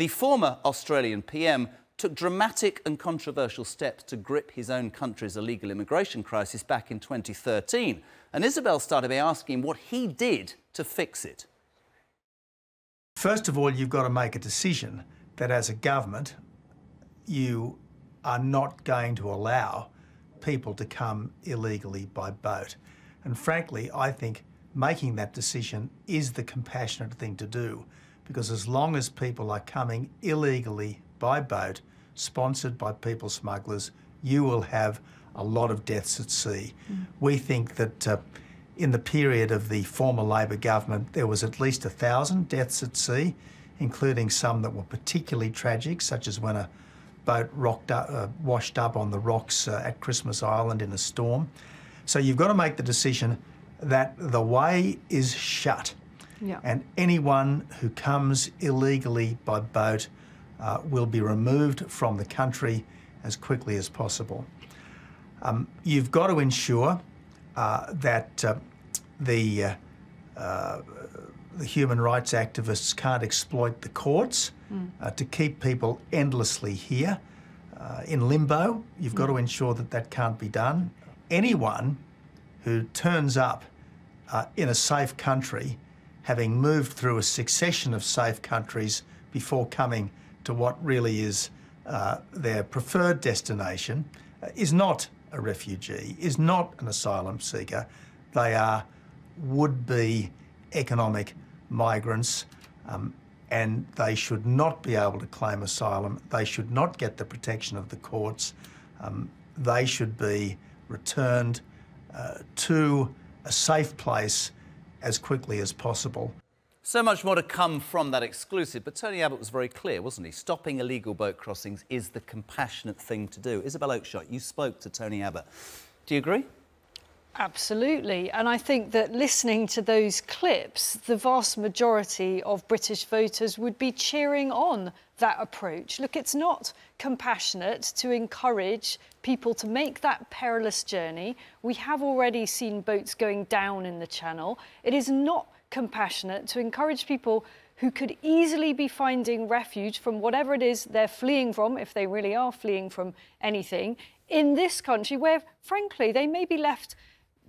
The former Australian PM took dramatic and controversial steps to grip his own country's illegal immigration crisis back in 2013. And Isabel started by asking what he did to fix it. First of all, you've got to make a decision that as a government, you are not going to allow people to come illegally by boat. And frankly, I think making that decision is the compassionate thing to do because as long as people are coming illegally by boat, sponsored by people smugglers, you will have a lot of deaths at sea. Mm. We think that uh, in the period of the former Labor government, there was at least a thousand deaths at sea, including some that were particularly tragic, such as when a boat rocked up, uh, washed up on the rocks uh, at Christmas Island in a storm. So you've got to make the decision that the way is shut. Yeah. And anyone who comes illegally by boat uh, will be removed from the country as quickly as possible. Um, you've got to ensure uh, that uh, the, uh, uh, the human rights activists can't exploit the courts mm. to keep people endlessly here in limbo. You've mm. got to ensure that that can't be done. Anyone who turns up in a safe country, having moved through a succession of safe countries before coming to what really is uh, their preferred destination uh, is not a refugee, is not an asylum seeker. They are would be economic migrants um, and they should not be able to claim asylum. They should not get the protection of the courts. Um, they should be returned uh, to a safe place as quickly as possible. So much more to come from that exclusive, but Tony Abbott was very clear, wasn't he? Stopping illegal boat crossings is the compassionate thing to do. Isabel Oakeshott, you spoke to Tony Abbott. Do you agree? Absolutely. And I think that listening to those clips, the vast majority of British voters would be cheering on that approach. Look, it's not compassionate to encourage people to make that perilous journey. We have already seen boats going down in the channel. It is not compassionate to encourage people who could easily be finding refuge from whatever it is they're fleeing from, if they really are fleeing from anything, in this country where, frankly, they may be left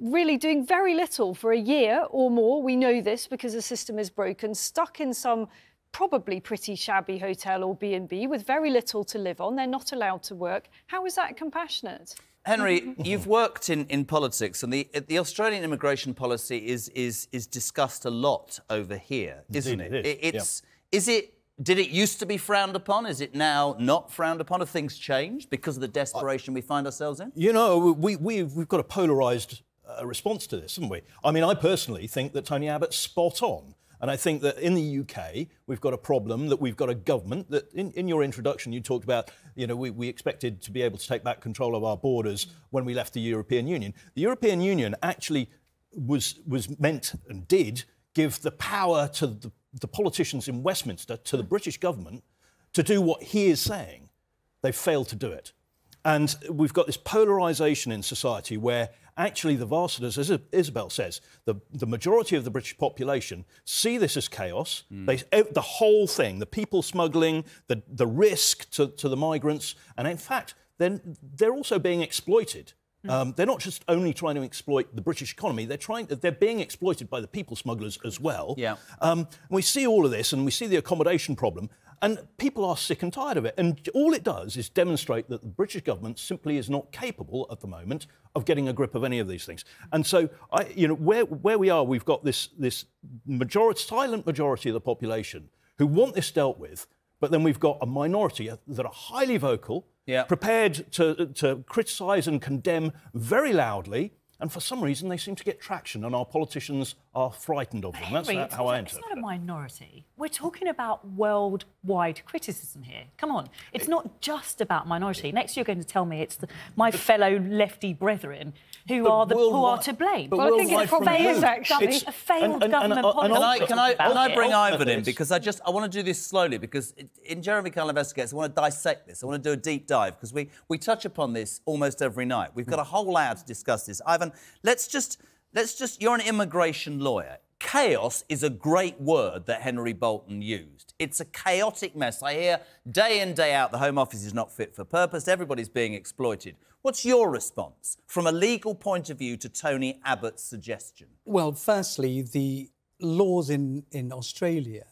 really doing very little for a year or more. We know this because the system is broken, stuck in some probably pretty shabby hotel or B&B with very little to live on. They're not allowed to work. How is that compassionate? Henry, you've worked in, in politics, and the the Australian immigration policy is is is discussed a lot over here, isn't Indeed, it? it is. It's yeah. is it. Did it used to be frowned upon? Is it now not frowned upon? Have things changed because of the desperation we find ourselves in? You know, we, we, we've got a polarised uh, response to this, haven't we? I mean, I personally think that Tony Abbott's spot on. And I think that in the UK, we've got a problem that we've got a government that, in, in your introduction, you talked about, you know, we, we expected to be able to take back control of our borders when we left the European Union. The European Union actually was, was meant and did give the power to the, the politicians in Westminster, to the British government, to do what he is saying. They've failed to do it. And we've got this polarisation in society where actually the vast, as Isabel says, the, the majority of the British population see this as chaos. Mm. They, the whole thing, the people smuggling, the, the risk to, to the migrants, and in fact, then they're also being exploited. Hmm. Um, they're not just only trying to exploit the British economy; they're trying. They're being exploited by the people smugglers as well. Yeah. Um, we see all of this, and we see the accommodation problem. And people are sick and tired of it. And all it does is demonstrate that the British government simply is not capable at the moment of getting a grip of any of these things. And so, I, you know, where, where we are, we've got this, this majority, silent majority of the population who want this dealt with, but then we've got a minority that are highly vocal, yeah. prepared to, to criticise and condemn very loudly, and for some reason, they seem to get traction, and our politicians are frightened of them. Henry, That's how I enter. It's not a minority. We're talking about worldwide criticism here. Come on. It's not just about minority. Next, you're going to tell me it's the, my fellow lefty brethren who are the who are to blame. But well, I think it's failed, actually. It's a failed and, and, government and, policy. Can I, can I, can I bring Ivon in? Because I just I want to do this slowly because in Jeremy Kyle Investigates, I want to dissect this. I want to do a deep dive because we, we touch upon this almost every night. We've got a whole hour to discuss this. Ivon, let's just, let's just, you're an immigration lawyer. chaos is a great word that Henry Bolton used. It's a chaotic mess. I hear day in, day out the Home Office is not fit for purpose, everybody's being exploited. What's your response from a legal point of view to Tony Abbott's suggestion? Well, firstly, the laws in, in Australia,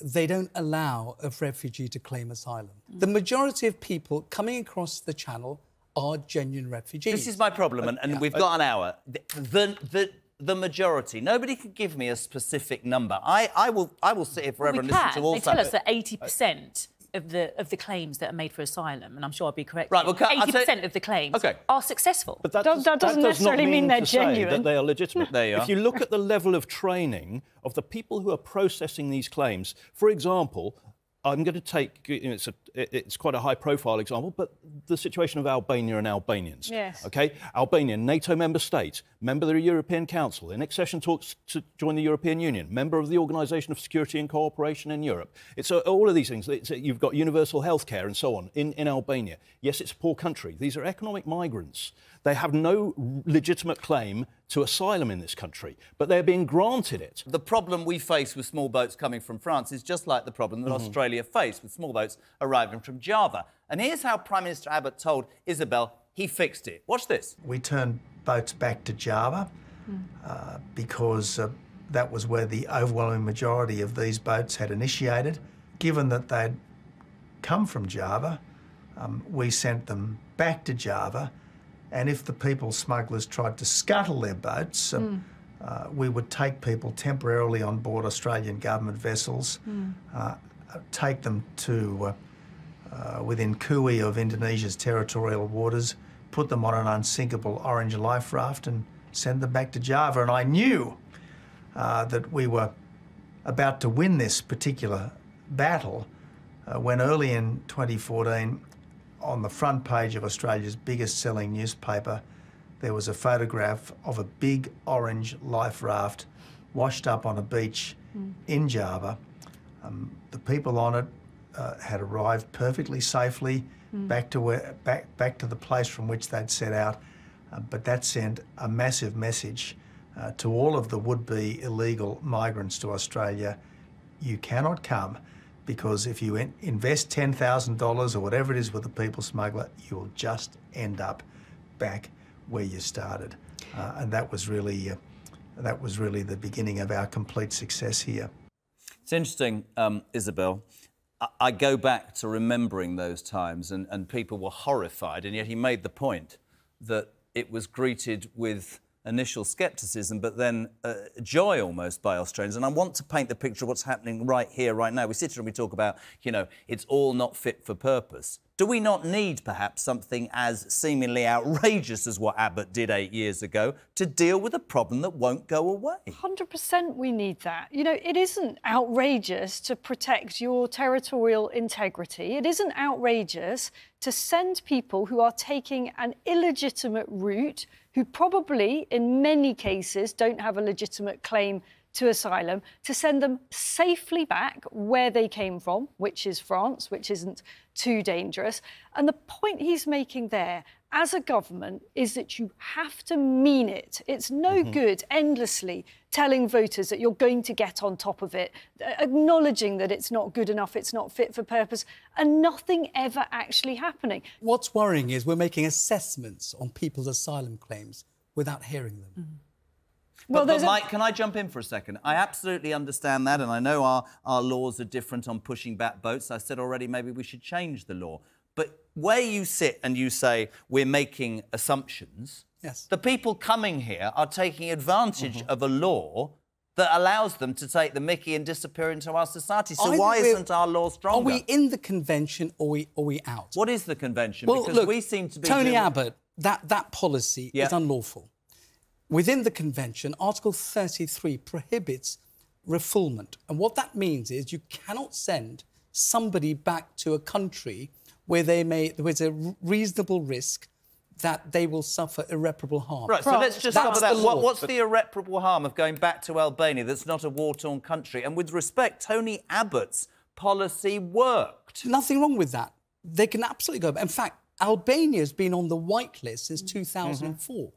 they don't allow a refugee to claim asylum. The majority of people coming across the channel are genuine refugees. This is my problem, and, and we've got an hour. The, the, the the majority. Nobody can give me a specific number. I, I will I will sit here forever we and can. listen to all They tell us that eighty percent of the of the claims that are made for asylum, and I'm sure I'll be correct. Right, well, eighty percent of the claims Okay. are successful. But that, That- does, that doesn't does not necessarily mean they're to say genuine. That they are legitimate. There you If you look at the level of training of the people who are processing these claims, for example, I'm going to take you know, it's a it's quite a high profile example, but the situation of Albania and Albanians. Yes. Okay, Albania, NATO member state, member of the European Council, in accession talks to join the European Union, member of the Organisation of Security and Cooperation in Europe. It's uh, all of these things. It's, uh, you've got universal health care and so on in, in Albania. Yes, it's a poor country. These are economic migrants. They have no legitimate claim to asylum in this country, but they're being granted it. The problem we face with small boats coming from France is just like the problem that Australia faced with small boats arriving from Java. And here's how Prime Minister Abbott told Isabel he fixed it. Watch this. We turned boats back to Java uh, because uh, that was where the overwhelming majority of these boats had initiated. Given that they'd come from Java, um, we sent them back to Java. And if the people smugglers tried to scuttle their boats, um, uh, we would take people temporarily on board Australian government vessels, uh, take them to uh, uh, within cooee of Indonesia's territorial waters, put them on an unsinkable orange life raft, and send them back to Java. And I knew uh, that we were about to win this particular battle uh, when early in 2014, on the front page of Australia's biggest selling newspaper, there was a photograph of a big orange life raft washed up on a beach in Java. Um, the people on it uh, had arrived perfectly safely back to where back back to the place from which they'd set out, uh, but that sent a massive message uh, to all of the would-be illegal migrants to Australia. You cannot come because if you invest ten thousand dollars or whatever it is with a people smuggler, you'll just end up back where you started, uh, and that was really. Uh, that was really the beginning of our complete success here. It's interesting, um, Isabel. I, I go back to remembering those times, and, and people were horrified, and yet he made the point that it was greeted with initial scepticism, but then uh, joy almost by Australians. And I want to paint the picture of what's happening right here, right now. We sit here and we talk about, you know, it's all not fit for purpose. Do we not need perhaps something as seemingly outrageous as what Abbott did eight years ago to deal with a problem that won't go away? 100% we need that. You know, it isn't outrageous to protect your territorial integrity. It isn't outrageous to send people who are taking an illegitimate route, who probably, in many cases, don't have a legitimate claim to asylum, to send them safely back where they came from, which is France, which isn't too dangerous. And the point he's making there, as a government, is that you have to mean it. It's no good endlessly telling voters that you're going to get on top of it, uh, acknowledging that it's not good enough, it's not fit for purpose, and nothing ever actually happening. What's worrying is we're making assessments on people's asylum claims without hearing them. Well, but, but there's a- Mike, can I jump in for a second? I absolutely understand that, and I know our, our laws are different on pushing back boats. I said already maybe we should change the law. But where you sit and you say we're making assumptions, Yes. the people coming here are taking advantage mm-hmm. of a law that allows them to take the mickey and disappear into our society. So I why we're- isn't our law stronger? Are we in the convention or we, or we out? what is the convention? Well, because look, we seem to be Tony doing- Abbott, that, that policy Yeah. is unlawful. Within the convention, Article 33 prohibits refoulement. And what that means is you cannot send somebody back to a country where they may, there's a reasonable risk that they will suffer irreparable harm. Right, so Right. let's just That's cover that. the What, law. what's the irreparable harm of going back to Albania that's not a war torn country? And with respect, Tony Abbott's policy worked. Nothing wrong with that. They can absolutely go. In fact, Albania has been on the white list since mm-hmm. 2004. Mm-hmm.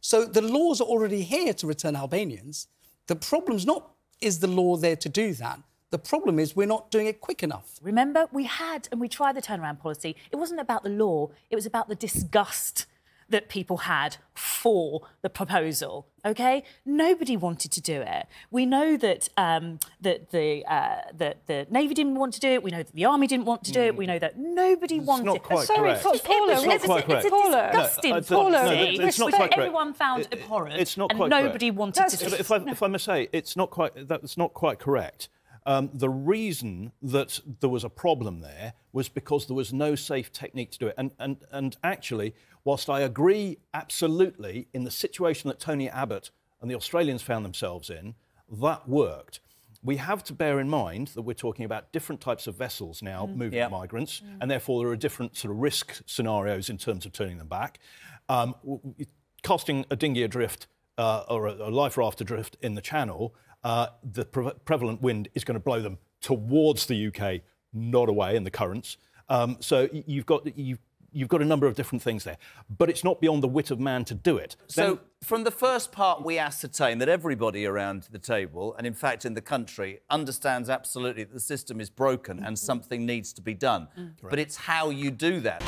So the laws are already here to return Albanians. The problem's not is the law there to do that. The problem is we're not doing it quick enough. Remember, we had and we tried the turnaround policy. It wasn't about the law, it was about the disgust that people had for the proposal. Okay, nobody wanted to do it. We know that um, that the uh, that the navy didn't want to do it. We know that the army didn't want to do it. We know that nobody It's wanted. not quite Sorry, correct. Paul- It Paula, was- It's not it's, quite it's correct. a disgusting No, I- policy, no, no, it's not which quite correct. everyone found It- it- abhorrent, it's not and quite correct. nobody wanted That's to. just- do If I, if I may say, it's not quite, that's not quite correct. Um, the reason that there was a problem there was because there was no safe technique to do it. And, and, and actually, whilst I agree absolutely in the situation that Tony Abbott and the Australians found themselves in, that worked. We have to bear in mind that we're talking about different types of vessels now moving Yeah. migrants, and therefore there are different sort of risk scenarios in terms of turning them back. Um, casting a dinghy adrift uh, or a, a life raft adrift in the channel, uh, the pre- prevalent wind is going to blow them towards the UK, not away in the currents. Um, so you've got you've, you've got a number of different things there, but it's not beyond the wit of man to do it. So, Then- from the first part, we ascertain that everybody around the table, and in fact in the country, understands absolutely that the system is broken and something needs to be done. But it's how you do that.